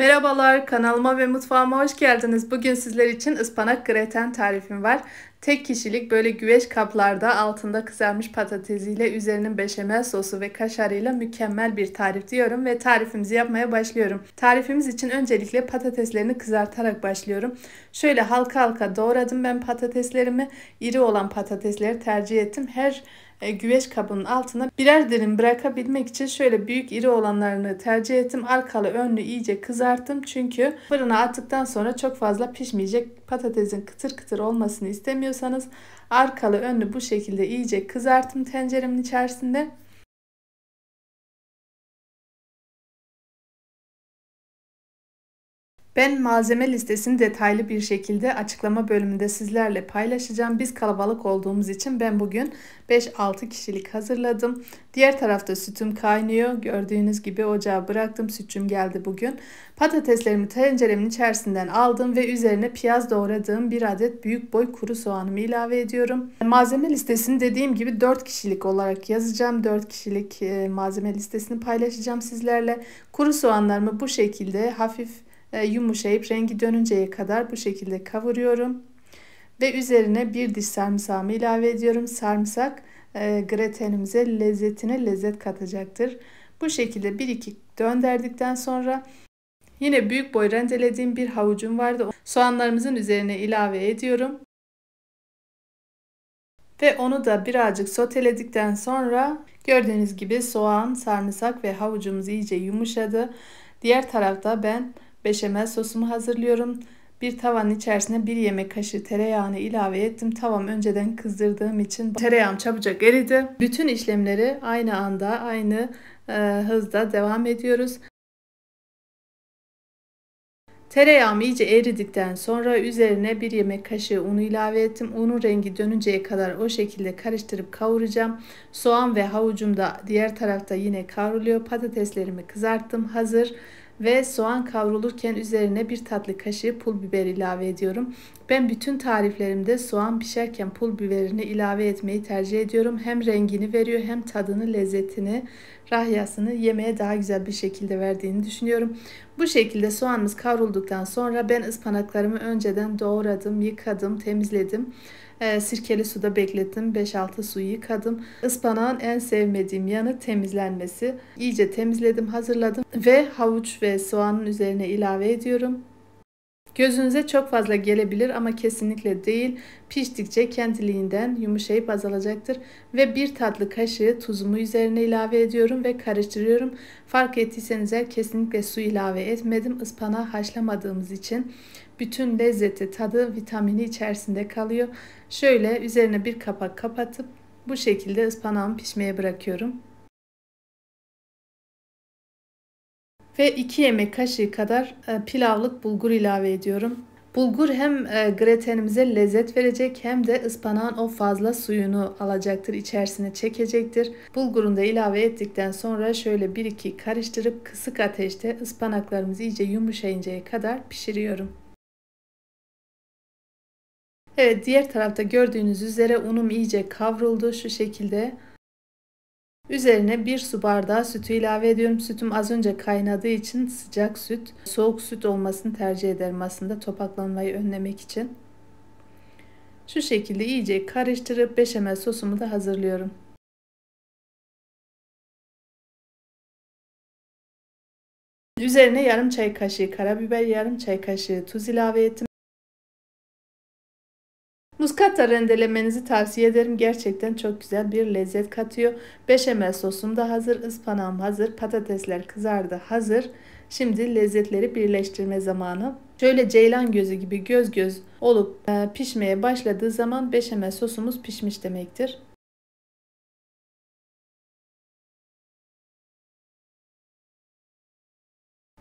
Merhabalar kanalıma ve mutfağıma hoş geldiniz. Bugün sizler için ıspanak greten tarifim var. Tek kişilik böyle güveç kaplarda altında kızarmış patatesiyle üzerinin beşamel sosu ve kaşarıyla mükemmel bir tarif diyorum ve tarifimizi yapmaya başlıyorum. Tarifimiz için öncelikle patateslerini kızartarak başlıyorum. Şöyle halka halka doğradım ben patateslerimi. İri olan patatesleri tercih ettim. Her e, güveç kabının altına birer dilim bırakabilmek için şöyle büyük iri olanlarını tercih ettim. Arkalı önlü iyice kızarttım. Çünkü fırına attıktan sonra çok fazla pişmeyecek. Patatesin kıtır kıtır olmasını istemiyorsanız arkalı önlü bu şekilde iyice kızarttım tenceremin içerisinde. Ben malzeme listesini detaylı bir şekilde açıklama bölümünde sizlerle paylaşacağım. Biz kalabalık olduğumuz için ben bugün 5-6 kişilik hazırladım. Diğer tarafta sütüm kaynıyor. Gördüğünüz gibi ocağa bıraktım. Sütüm geldi bugün. Patateslerimi tenceremin içerisinden aldım ve üzerine piyaz doğradığım bir adet büyük boy kuru soğanımı ilave ediyorum. Malzeme listesini dediğim gibi 4 kişilik olarak yazacağım. 4 kişilik e, malzeme listesini paylaşacağım sizlerle. Kuru soğanlarımı bu şekilde hafif yumuşayıp rengi dönünceye kadar bu şekilde kavuruyorum. Ve üzerine bir diş sarımsağımı ilave ediyorum. Sarımsak e, gretenimize lezzetine lezzet katacaktır. Bu şekilde bir iki döndürdükten sonra yine büyük boy rendelediğim bir havucum vardı. Soğanlarımızın üzerine ilave ediyorum. Ve onu da birazcık soteledikten sonra gördüğünüz gibi soğan, sarımsak ve havucumuz iyice yumuşadı. Diğer tarafta ben Beşamel sosumu hazırlıyorum. Bir tavanın içerisine bir yemek kaşığı tereyağını ilave ettim. Tavam önceden kızdırdığım için tereyağım çabucak eridi. Bütün işlemleri aynı anda, aynı e, hızda devam ediyoruz. Tereyağım iyice eridikten sonra üzerine bir yemek kaşığı unu ilave ettim. Unun rengi dönünceye kadar o şekilde karıştırıp kavuracağım. Soğan ve havucum da diğer tarafta yine kavruluyor. Patateslerimi kızarttım. Hazır ve soğan kavrulurken üzerine bir tatlı kaşığı pul biber ilave ediyorum. Ben bütün tariflerimde soğan pişerken pul biberini ilave etmeyi tercih ediyorum. Hem rengini veriyor hem tadını, lezzetini, rahyasını yemeğe daha güzel bir şekilde verdiğini düşünüyorum. Bu şekilde soğanımız kavrulduktan sonra ben ıspanaklarımı önceden doğradım, yıkadım, temizledim. E, sirkeli suda beklettim. 5-6 suyu yıkadım. Ispanağın en sevmediğim yanı temizlenmesi. İyice temizledim, hazırladım ve havuç ve soğanın üzerine ilave ediyorum. Gözünüze çok fazla gelebilir ama kesinlikle değil. Piştikçe kendiliğinden yumuşayıp azalacaktır. Ve bir tatlı kaşığı tuzumu üzerine ilave ediyorum ve karıştırıyorum. Fark ettiyseniz kesinlikle su ilave etmedim. Ispanağı haşlamadığımız için bütün lezzeti, tadı, vitamini içerisinde kalıyor. Şöyle üzerine bir kapak kapatıp bu şekilde ıspanağımı pişmeye bırakıyorum. Ve 2 yemek kaşığı kadar e, pilavlık bulgur ilave ediyorum. Bulgur hem e, gretenimize lezzet verecek hem de ıspanağın o fazla suyunu alacaktır, içerisine çekecektir. Bulgurunu da ilave ettikten sonra şöyle 1-2 karıştırıp kısık ateşte ıspanaklarımız iyice yumuşayıncaya kadar pişiriyorum. Evet diğer tarafta gördüğünüz üzere unum iyice kavruldu şu şekilde. Üzerine bir su bardağı sütü ilave ediyorum. Sütüm az önce kaynadığı için sıcak süt, soğuk süt olmasını tercih ederim aslında topaklanmayı önlemek için. Şu şekilde iyice karıştırıp beşamel sosumu da hazırlıyorum. Üzerine yarım çay kaşığı karabiber, yarım çay kaşığı tuz ilave ettim. Muskata rendelemenizi tavsiye ederim. Gerçekten çok güzel bir lezzet katıyor. Beşamel sosum da hazır. ıspanağım hazır. Patatesler kızardı hazır. Şimdi lezzetleri birleştirme zamanı. Şöyle ceylan gözü gibi göz göz olup e, pişmeye başladığı zaman beşamel sosumuz pişmiş demektir.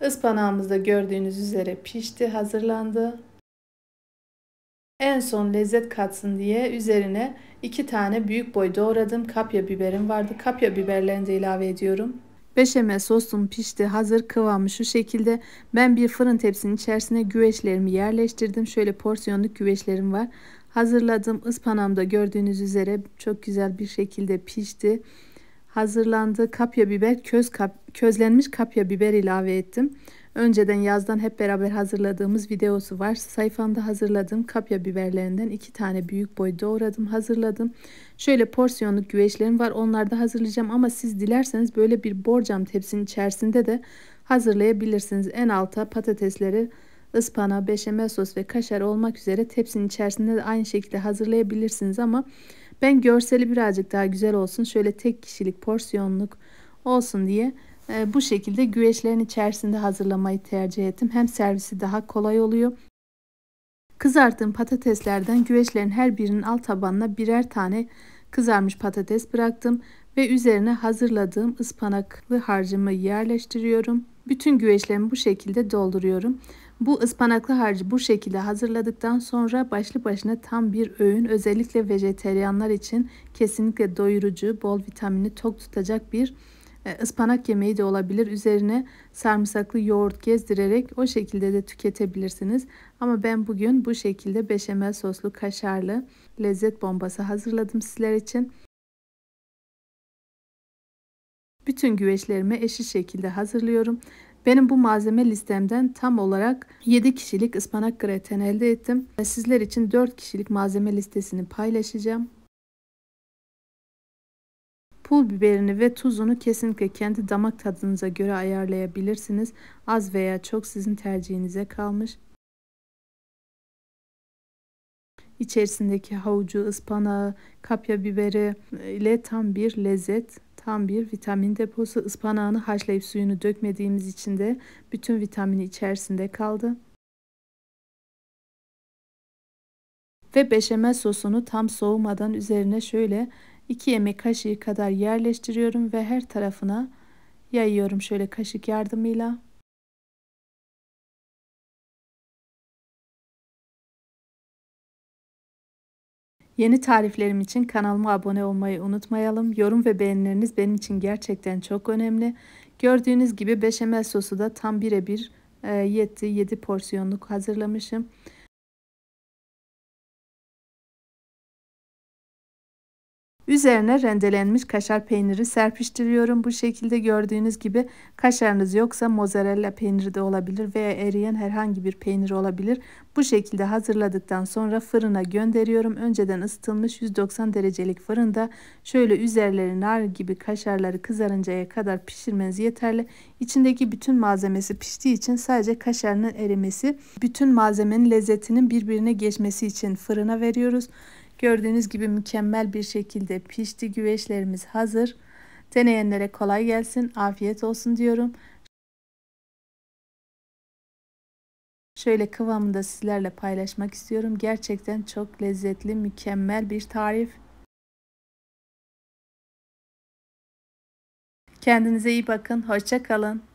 Ispanağımız da gördüğünüz üzere pişti, hazırlandı. En son lezzet katsın diye üzerine iki tane büyük boy doğradığım kapya biberim vardı. Kapya biberlerini de ilave ediyorum. Beşamel sosum pişti. Hazır kıvamı şu şekilde. Ben bir fırın tepsinin içerisine güveçlerimi yerleştirdim. Şöyle porsiyonluk güveçlerim var. Hazırladım. Ispanağım da gördüğünüz üzere çok güzel bir şekilde pişti. hazırlandı. Kapya biber, köz kap, közlenmiş kapya biber ilave ettim. Önceden yazdan hep beraber hazırladığımız videosu var. Sayfamda hazırladığım kapya biberlerinden iki tane büyük boy doğradım, hazırladım. Şöyle porsiyonluk güveçlerim var. Onları da hazırlayacağım ama siz dilerseniz böyle bir borcam tepsinin içerisinde de hazırlayabilirsiniz. En alta patatesleri ıspana, beşamel sos ve kaşar olmak üzere tepsinin içerisinde de aynı şekilde hazırlayabilirsiniz ama ben görseli birazcık daha güzel olsun. Şöyle tek kişilik porsiyonluk olsun diye e, bu şekilde güveçlerin içerisinde hazırlamayı tercih ettim. Hem servisi daha kolay oluyor. Kızarttığım patateslerden güveçlerin her birinin alt tabanına birer tane kızarmış patates bıraktım ve üzerine hazırladığım ıspanaklı harcımı yerleştiriyorum. Bütün güveçlerimi bu şekilde dolduruyorum. Bu ıspanaklı harcı bu şekilde hazırladıktan sonra başlı başına tam bir öğün özellikle vejeteryanlar için kesinlikle doyurucu, bol vitamini tok tutacak bir ıspanak yemeği de olabilir. Üzerine sarımsaklı yoğurt gezdirerek o şekilde de tüketebilirsiniz. Ama ben bugün bu şekilde beşamel soslu kaşarlı lezzet bombası hazırladım sizler için. Bütün güveçlerimi eşit şekilde hazırlıyorum. Benim bu malzeme listemden tam olarak 7 kişilik ıspanak graten elde ettim. Sizler için 4 kişilik malzeme listesini paylaşacağım. Pul biberini ve tuzunu kesinlikle kendi damak tadınıza göre ayarlayabilirsiniz. Az veya çok sizin tercihinize kalmış. İçerisindeki havucu, ıspanağı, kapya biberi ile tam bir lezzet tam bir vitamin deposu. Ispanağını haşlayıp suyunu dökmediğimiz için de bütün vitamini içerisinde kaldı. Ve beşamel sosunu tam soğumadan üzerine şöyle 2 yemek kaşığı kadar yerleştiriyorum ve her tarafına yayıyorum şöyle kaşık yardımıyla. Yeni tariflerim için kanalıma abone olmayı unutmayalım. Yorum ve beğenileriniz benim için gerçekten çok önemli. Gördüğünüz gibi beşamel sosu da tam birebir e, yetti. 7 porsiyonluk hazırlamışım. Üzerine rendelenmiş kaşar peyniri serpiştiriyorum. Bu şekilde gördüğünüz gibi kaşarınız yoksa mozzarella peyniri de olabilir veya eriyen herhangi bir peynir olabilir. Bu şekilde hazırladıktan sonra fırına gönderiyorum. Önceden ısıtılmış 190 derecelik fırında şöyle üzerleri nar gibi kaşarları kızarıncaya kadar pişirmeniz yeterli. İçindeki bütün malzemesi piştiği için sadece kaşarının erimesi, bütün malzemenin lezzetinin birbirine geçmesi için fırına veriyoruz. Gördüğünüz gibi mükemmel bir şekilde pişti. Güveçlerimiz hazır. Deneyenlere kolay gelsin. Afiyet olsun diyorum. Şöyle kıvamını da sizlerle paylaşmak istiyorum. Gerçekten çok lezzetli, mükemmel bir tarif. Kendinize iyi bakın. Hoşça kalın.